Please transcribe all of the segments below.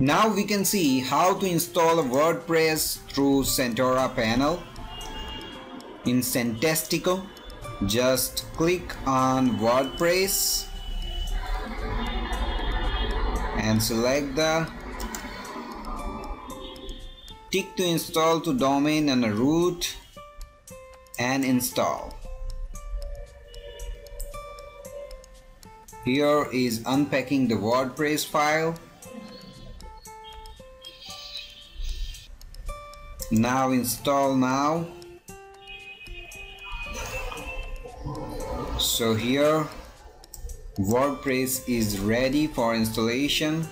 Now we can see how to install WordPress through Sentora panel. In Sentastico, just click on WordPress and select the tick to install to domain and root and install. Here is unpacking the WordPress file. Now install now. So here WordPress is ready for installation.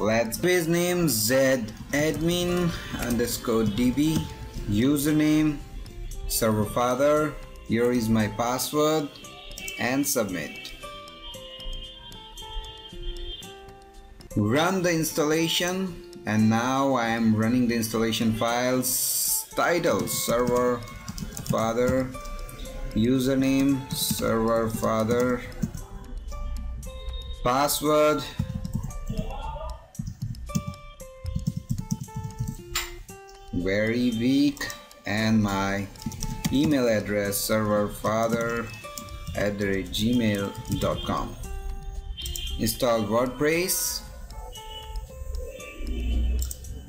Let's base name z admin underscore db username server father here is my password and submit run the installation and now I am running the installation files. Title server father. Username server father. Password. Very weak. And my email address server father at gmail.com install WordPress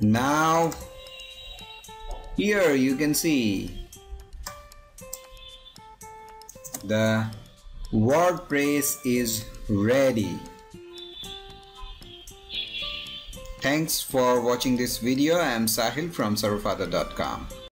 now here you can see the WordPress is ready. Thanks for watching this video. I am Sahil from serverfather.com.